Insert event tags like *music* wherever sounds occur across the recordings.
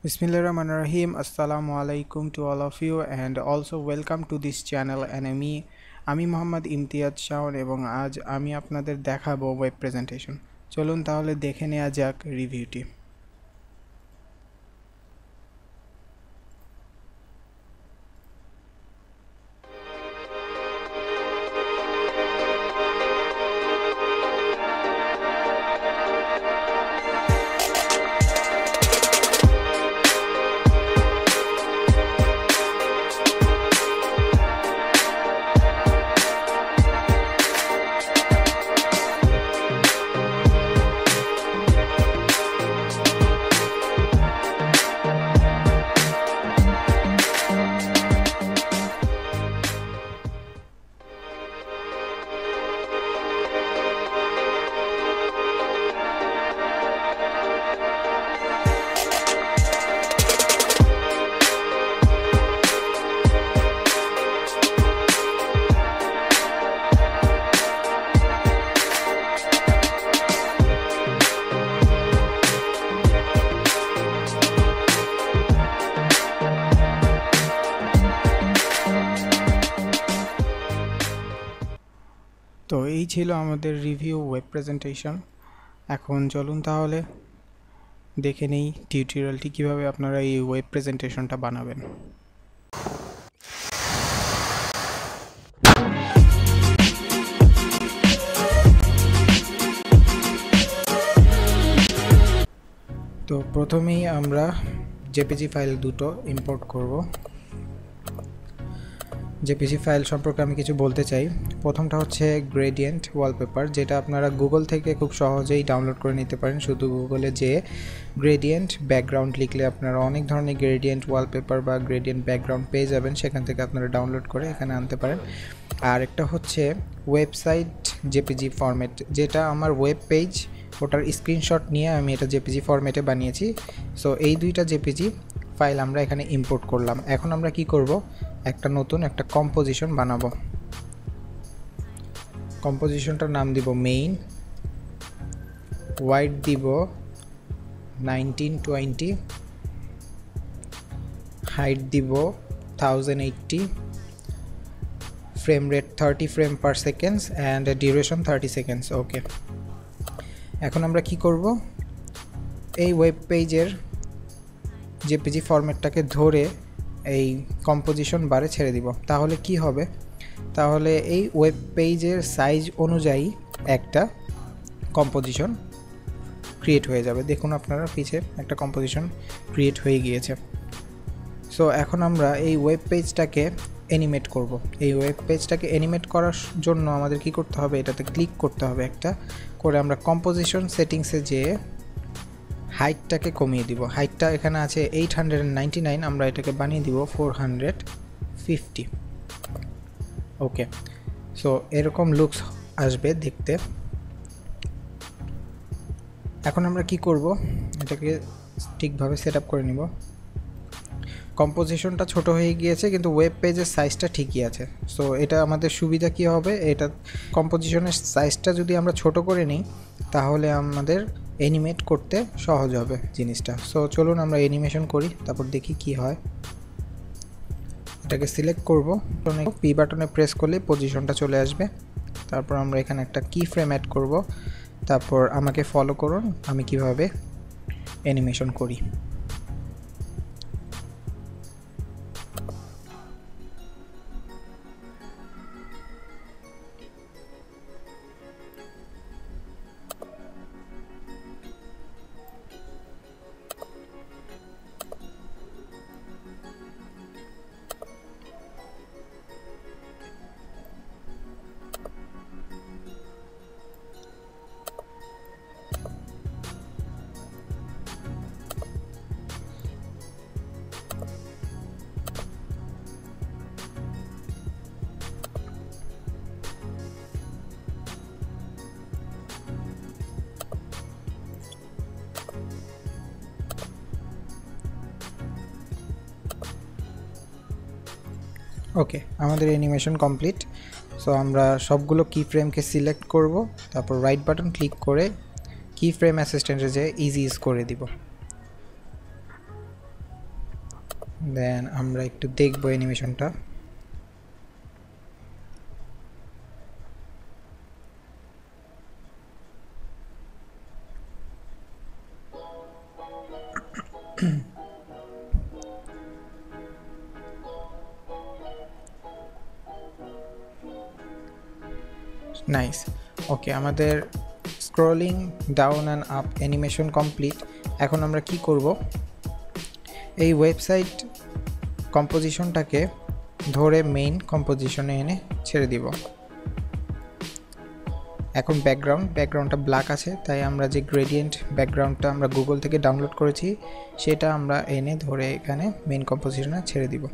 Bismillah Rahman Rahim Assalamu alaikum to all of you and also welcome to this channel and আমি মোহাম্মদ ইমতিয়াজ শাওন এবং আজ আমি আপনাদের দেখাবো ওয়েব প্রেজেন্টেশন চলুন তাহলে দেখে নেওয়া যাক রিভিউটি ছিল আমাদের রিভিউ ওয়েব প্রেজেন্টেশন এখন চলুন তাহলে দেখে নেই টিউটোরিয়ালটি কীভাবে আপনারা এই ওয়েব প্রেজেন্টেশনটা বানাবেন। তো প্রথমেই আমরা জেপিজি ফাইল দুটো ইম্পোর্ট করব। জেপিজি ফাইল সম্পর্কে আমি কিছু বলতে চাই, প্রথমটা হচ্ছে গ্রেডিয়েন্ট ওয়ালপেপার যেটা আপনারা গুগল থেকে খুব সহজেই ডাউনলোড করে নিতে পারেন। শুধু গুগলে যে গ্রেডিয়েন্ট ব্যাকগ্রাউন্ড লিখলে আপনারা অনেক ধরনের গ্রেডিয়েন্ট ওয়ালপেপার বা গ্রেডিয়েন্ট ব্যাকগ্রাউন্ড পেয়ে যাবেন। সেখান থেকে আপনারা ডাউনলোড করে এখানে আনতে পারেন। আর একটা হচ্ছে ওয়েবসাইট জেপিজি ফরম্যাট যেটা আমার ওয়েব পেজ ওটার স্ক্রিনশট নিয়ে আমি এটা জেপিজি ফরম্যাটে বানিয়েছি। সো এই দুইটা জেপিজি ফাইল আমরা এখানে ইম্পোর্ট করলাম। এখন আমরা কি করব? একটা নতুন, একটা কম্পোজিশন বানাবো। কম্পোজিশনটার নাম দিব মেইন হোয়াইট দিব নাইনটিন টোয়েন্টি হাইট দিব thousand eighty frame rate thirty frame per seconds and duration thirty seconds okay এখন আমরা কি করব? এই ওয়েব পেজের জেপিজি ফরম্যাটটাকে ধরে এই কম্পোজিশন বারে ছেড়ে দিব। তাহলে কি হবে? তাহলে এই ওয়েব পেজের সাইজ অনুযায়ী একটা কম্পোজিশন ক্রিয়েট হয়ে যাবে। দেখুন আপনারা পিছে একটা কম্পোজিশন ক্রিয়েট হয়ে গিয়েছে। সো এখন আমরা এই ওয়েব পেজটাকে অ্যানিমেট করব। এই ওয়েব পেজটাকে অ্যানিমেট করার জন্য আমাদের কি করতে হবে? এটাতে ক্লিক করতে হবে একটা। করে আমরা কম্পোজিশন সেটিংসে যেয়ে হাইটটাকে কমিয়ে দিব। হাইটটা এখানে আছে এইট হান্ড্রেড নাইনটি নাইন আমরা এটাকে বানিয়ে দিব four hundred fifty okay so এরকম লুকস আসবে দেখতে। এখন আমরা কি করব? এটাকে ঠিকভাবে সেট করে নিব। কম্পোজিশনটা ছোট হয়ে গিয়েছে, কিন্তু ওয়েব পেজের সাইজটা ঠিকই আছে। সো এটা আমাদের সুবিধা কী হবে? এটা কম্পোজিশনের সাইজটা যদি আমরা ছোট করে নিই, তাহলে আমাদের অ্যানিমেট করতে সহজ হবে জিনিসটা। সো চলুন আমরা অ্যানিমেশন করি, তারপর দেখি কি হয়। এটাকে সিলেক্ট করব। পি বাটনে প্রেস করলে পজিশনটা চলে আসবে। তারপর আমরা এখানে একটা কি ফ্রেম অ্যাড করব। তারপর আমাকে ফলো করুন, আমি কীভাবে অ্যানিমেশন করি। ওকে আমাদের অ্যানিমেশন কমপ্লিট সো আমরা সবগুলো কি ফ্রেমকে সিলেক্ট করব, তারপর রাইট বাটন ক্লিক করে কি ফ্রেম অ্যাসিস্ট্যান্টে যে ইজি ইজ করে দিব। দেন আমরা একটু দেখব অ্যানিমেশনটা ওকে আমাদের scrolling down and up animation complete এখন আমরা কি করব? এই ওয়েবসাইট কম্পোজিশনটাকে ধরে মেইন কম্পোজিশনে এনে ছেড়ে দিব। এখন ব্যাকগ্রাউন্ড ব্যাকগ্রাউন্ডটা ব্ল্যাক আছে, তাই আমরা যে গ্রেডিয়েন্ট ব্যাকগ্রাউন্ডটা আমরা গুগল থেকে ডাউনলোড করেছি, সেটা আমরা এনে ধরে এখানে মেইন কম্পোজিশনে ছেড়ে দিব।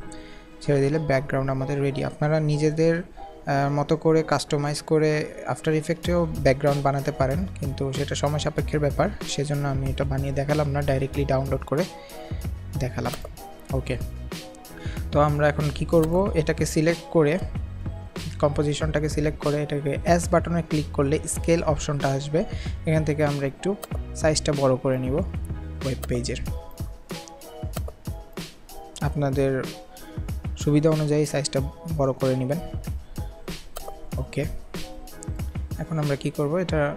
ছেড়ে দিলে ব্যাকগ্রাউন্ড আমাদের রেডি আপনারা নিজেদের মতো করে কাস্টমাইজ করে আফটার ইফেক্টেও ব্যাকগ্রাউন্ড বানাতে পারেন, কিন্তু সেটা সময় সাপেক্ষের ব্যাপার। সেজন্য আমি এটা বানিয়ে দেখালাম না ডাইরেক্টলি ডাউনলোড করে দেখালাম। ওকে তো আমরা এখন কি করব? এটাকে সিলেক্ট করে কম্পোজিশনটাকে সিলেক্ট করে এটাকে এস বাটনে ক্লিক করলে স্কেল অপশনটা আসবে। এখান থেকে আমরা একটু সাইজটা বড় করে নিব ওয়েব পেজের আপনাদের সুবিধা অনুযায়ী সাইজটা বড় করে নেবেন। ওকে। এখন আমরা কি করব? এটা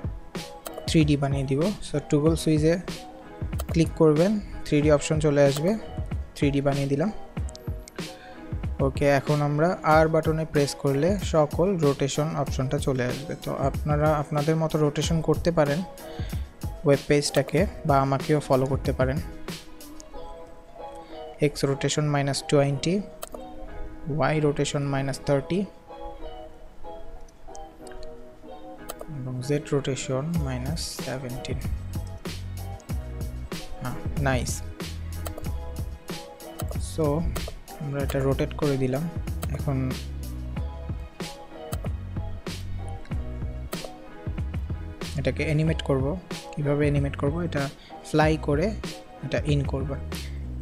থ্রি বানিয়ে দিব। সো টুগল সুইচে ক্লিক করবেন থ্রি অপশন চলে আসবে। থ্রি বানিয়ে দিলাম। ওকে, এখন আমরা আর বাটনে প্রেস করলে সকল রোটেশন অপশনটা চলে আসবে। তো আপনারা, আপনাদের মতো রোটেশন করতে পারেন ওয়েব পেজটাকে বা আমাকেও ফলো করতে পারেন। X rotation minus twenty Y rotation minus thirty Z rotation minus seventeen হ্যাঁ নাইস সো আমরা এটা রোটেট করে দিলাম। এখন এটাকে অ্যানিমেট করব। কীভাবে অ্যানিমেট করব? এটা ফ্লাই করে এটা ইন করব।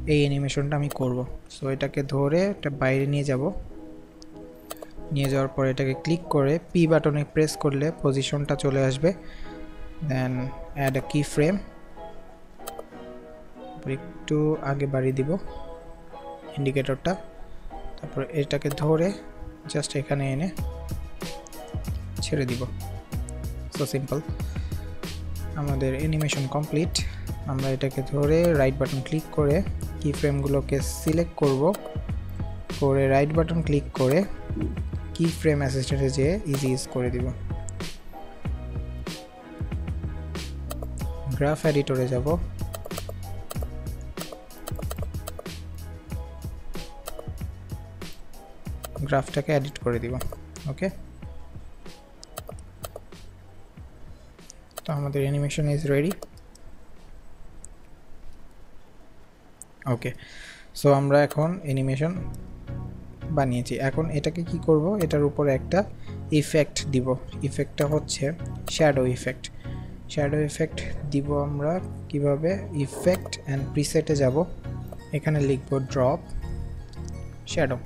এই অ্যানিমেশনটা আমি করব। সো এটাকে ধরে এটা বাইরে নিয়ে যাব। নিয়ে যাওয়ার পরে এটাকে ক্লিক করে পি বাটনে প্রেস করলে পজিশনটা চলে আসবে। দেন অ্যাড এ কি ফ্রেম একটু আগে বাড়িয়ে দিব ইন্ডিকেটরটা তারপর এটাকে ধরে জাস্ট এখানে এনে ছেড়ে দিব। সো সিম্পল আমাদের অ্যানিমেশন কমপ্লিট আমরা এটাকে ধরে রাইট বাটন ক্লিক করে কি ফ্রেমগুলোকে সিলেক্ট করব। করে রাইট বাটন ক্লিক করে কি ফ্রেম অ্যাসিস্ট্যান্টে যেয়ে ইজি ইউজ করে দিব। গ্রাফ এডিটরে যাব। গ্রাফটাকে এডিট করে দিব ওকে তো আমাদের animation is ready okay so আমরা এখন অ্যানিমেশন বানিয়েছি। এখন এটাকে কি করব? এটার উপর একটা ইফেক্ট দিব। ইফেক্টটা হচ্ছে শ্যাডো ইফেক্ট শ্যাডো ইফেক্ট দিব আমরা কীভাবে? ইফেক্ট অ্যান্ড প্রিসেটে যাব। এখানে লিখব ড্রপ শ্যাডো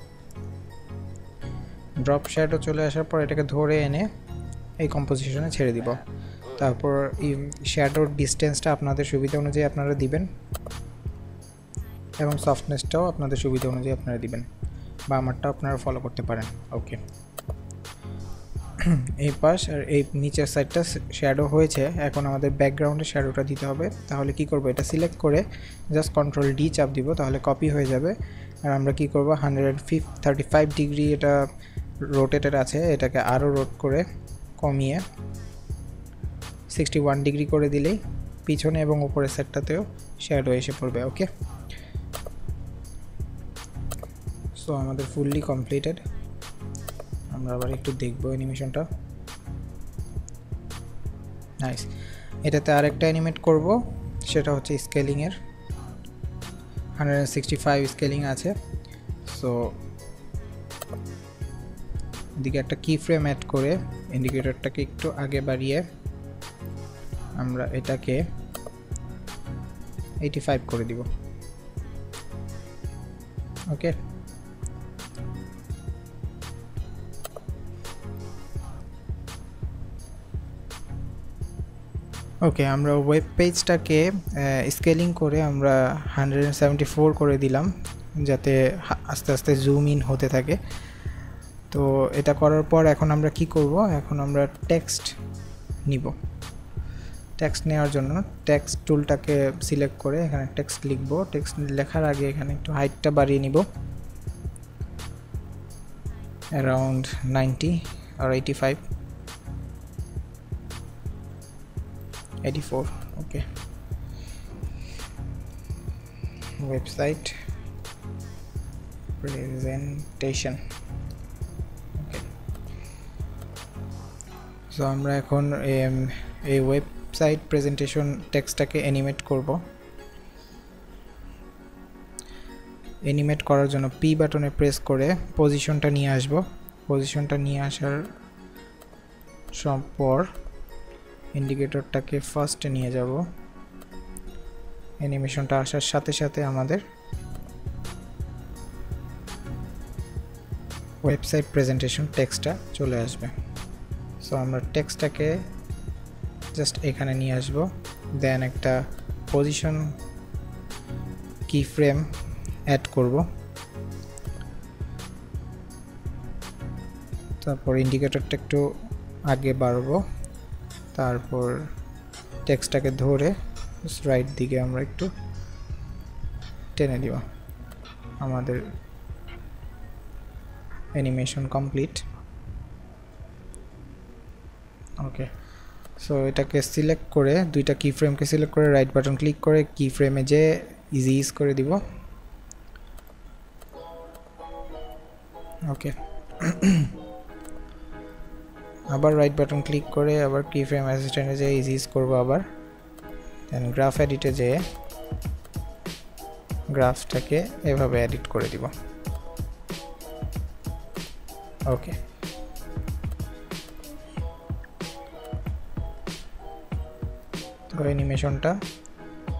ড্রপ শ্যাডো চলে আসার পর এটাকে ধরে এনে এই কম্পোজিশনে ছেড়ে দিব। তারপর শ্যাডোর ডিস্টেন্সটা আপনাদের সুবিধা অনুযায়ী আপনারা দিবেন এবং সফটনেসটাও আপনাদের সুবিধা অনুযায়ী আপনারা দিবেন। বা আমারটা আপনারা ফলো করতে পারেন। ওকে *clears throat* এই পাশ আর এই নিচের সাইডটা শ্যাডো হয়েছে। এখন আমাদের ব্যাকগ্রাউন্ডে শ্যাডোটা দিতে হবে। তাহলে কি করব? এটা সিলেক্ট করে জাস্ট কন্ট্রোল ডি চাপ দিব, তাহলে কপি হয়ে যাবে। আর আমরা কি করব? হান্ড্রেড ফিফ থার্টি ফাইভ ডিগ্রি এটা রোটেটেড আছে। এটাকে আরও রোট করে কমিয়ে সিক্সটি ওয়ান ডিগ্রি করে দিলেই পিছনে এবং উপরের সেটটাতেও শ্যাডো এসে পড়বে। ওকে সো আমাদের ফুললি কমপ্লিটেড আমরা আবার একটু দেখব অ্যানিমেশনটা নাইস এটাতে আরেকটা অ্যানিমেট করব, সেটা হচ্ছে স্কেলিংয়ের হান্ড্রেড সিক্সটি ফাইভ স্কেলিং আছে। সো এদিকে একটা কি ফ্রেম অ্যাড করে ইন্ডিকেটরটাকে একটু আগে বাড়িয়ে আমরা এটাকে এইটি ফাইভ করে দিব। ওকে ওকে আমরা ওয়েব পেজটাকে স্কেলিং করে আমরা হান্ড্রেড সেভেন্টি ফোর করে দিলাম, যাতে আস্তে আস্তে জুম ইন হতে থাকে। তো এটা করার পর এখন আমরা কি করব? এখন আমরা টেক্সট নিব। টেক্সট নেওয়ার জন্য টেক্সট টুলটাকে সিলেক্ট করে এখানে টেক্সট লিখব। টেক্সট লেখার আগে এখানে একটু হাইটটা বাড়িয়ে নিব। অ্যারাউন্ড নাইনটি আর eighty five eighty four okay website presentation okay so আমরা এখন এই ওয়েবসাইট প্রেজেন্টেশন টেক্সটটাকে অ্যানিমেট করব। অ্যানিমেট করার জন্য পি বাটনে প্রেস করে পজিশনটা নিয়ে আসব। পজিশনটা নিয়ে আসার পর ইন্ডিকেটরটাকে ফার্স্টে নিয়ে যাব। অ্যানিমেশনটা আসার সাথে সাথে আমাদের ওয়েবসাইট প্রেজেন্টেশন টেক্সটটা চলে আসবে। সো আমরা টেক্সটটাকে জাস্ট এখানে নিয়ে আসব। দেন একটা পজিশন কি ফ্রেম অ্যাড করব। তারপর ইন্ডিকেটরটা একটু আগে বাড়বো। তারপর টেক্সটটাকে ধরে রাইট দিকে আমরা একটু টেনে দিব আমাদের অ্যানিমেশন কমপ্লিট ওকে সো এটাকে সিলেক্ট করে, দুইটা কি ফ্রেমকে সিলেক্ট করে রাইট বাটন ক্লিক করে কি ফ্রেমে যে ইজি ইজ করে দিব। ওকে আবার রাইট বাটন ক্লিক করে আবার কি ফ্রেম অ্যাসিস্ট্যান্টে যেয়ে ইজি ইজ করব আবার। দেন গ্রাফ এডিটে যেয়ে গ্রাফটাকে এভাবে এডিট করে দিব। ওকে তো অ্যানিমেশনটা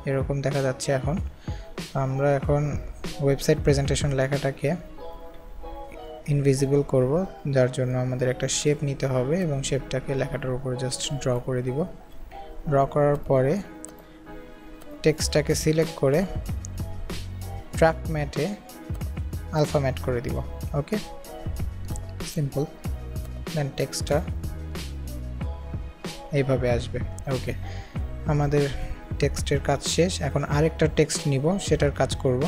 এরকম দেখা যাচ্ছে এখন। আমরা এখন ওয়েবসাইট প্রেজেন্টেশন লেখাটাকে ইনভিজিবল করব, যার জন্য আমাদের একটা শেপ নিতে হবে এবং শেপটাকে লেখাটার উপরে জাস্ট ড্র করে দিব। ড্র করার পরে টেক্সটটাকে সিলেক্ট করে ট্র্যাক ম্যাটে আলফা ম্যাট করে দিব ওকে সিম্পল দেন টেক্সটটা এইভাবে আসবে ওকে আমাদের টেক্সটের কাজ শেষ। এখন আরেকটা টেক্সট নিব, সেটার কাজ করব।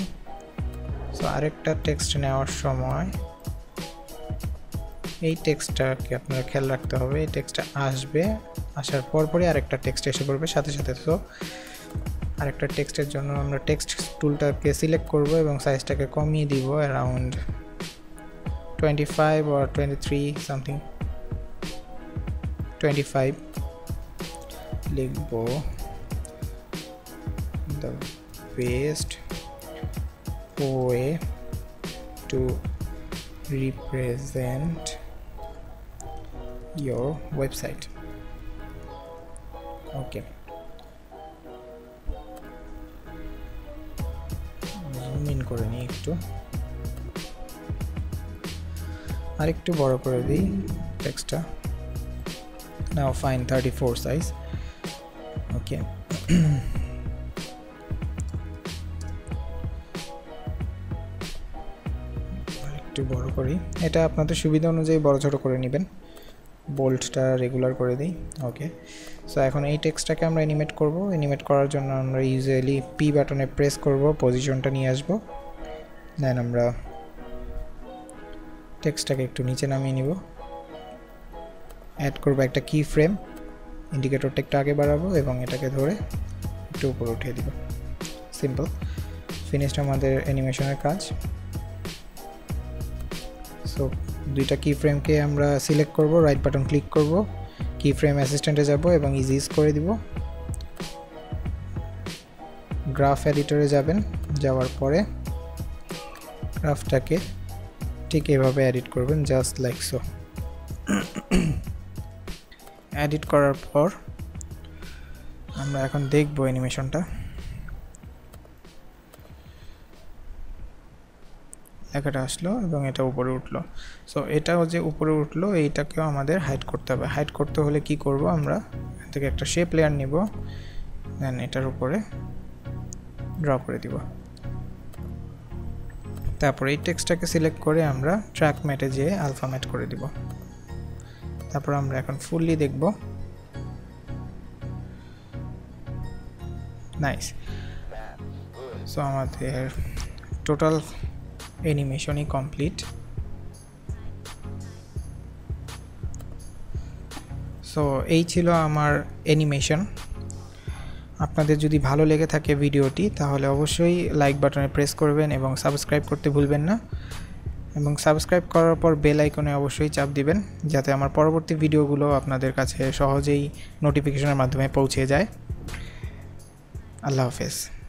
সো আরেকটা টেক্সট নেওয়ার সময় এই টেক্সটটাকে আপনারা খেয়াল রাখতে হবে? এই টেক্সটটা আসবে, আসার পরপরই আরেকটা টেক্সট এসে পড়বে, সাথে সাথে তো আরেকটা টেক্সটের জন্য আমরা টেক্সট টুলটাকে সিলেক্ট করব এবং সাইজটাকে কমিয়ে দিব around twenty five or twenty three something twenty five লিখব the best way to represent your website. Okay. Zoom in করে নিই একটু। আরেকটু বড় করে দিই টেক্সটটা now fine thirty four size okay একটু বড় করি। এটা আপনাদের সুবিধা অনুযায়ী বড় ছোটো করে নেবেন। বোল্টটা রেগুলার করে দিই ওকে সো এখন এই টেক্সটটাকে আমরা অ্যানিমেট করব। অ্যানিমেট করার জন্য আমরা ইউজুয়ালি পি বাটনে প্রেস করব পজিশনটা নিয়ে আসব। দেন আমরা টেক্সটটাকে একটু নিচে নামিয়ে নিব। অ্যাড করব একটা কি ফ্রেম ইন্ডিকেটরটা একটু আগে বাড়াবো এবং এটাকে ধরে একটু উপরে উঠিয়ে দিব। সিম্পল ফিনিশড আমাদের অ্যানিমেশনের কাজ। সো দুইটা কি ফ্রেমকে আমরা সিলেক্ট করব রাইট বাটন ক্লিক করব কি ফ্রেম অ্যাসিস্ট্যান্টে যাব এবং ইজি ইজ করে দিব। গ্রাফ এডিটরে যাবেন, যাওয়ার পরে গ্রাফটাকে ঠিক এভাবে এডিট করবেন জাস্ট লাইক সো এডিট করার পর আমরা এখন দেখব অ্যানিমেশনটা লেখাটা আসলো এবং এটা উপরে উঠল। সো এটাও যে উপরে উঠল, এইটাকেও আমাদের হাইড করতে হবে। হাইড করতে হলে কি করব আমরা? থেকে একটা শেপ লেয়ার নিব দেন এটার উপরে ড্র করে দিব। তারপর এই টেক্সটটাকে সিলেক্ট করে আমরা ট্র্যাক ম্যাটে যেয়ে আলফা ম্যাট করে দিব। তারপর আমরা এখন ফুললি দেখব। নাইস সো আমাদের টোটাল অ্যানিমেশনই কমপ্লিট সো এই ছিল আমার অ্যানিমেশন আপনাদের যদি ভালো লেগে থাকে ভিডিওটি, তাহলে অবশ্যই লাইক বাটনে প্রেস করবেন এবং সাবস্ক্রাইব করতে ভুলবেন না। এবং সাবস্ক্রাইব করার পর বেল আইকনে অবশ্যই চাপ দিবেন, যাতে আমার পরবর্তী ভিডিওগুলো আপনাদের কাছে সহজেই নোটিফিকেশনের মাধ্যমে পৌঁছে যায়। আল্লাহ হাফেজ।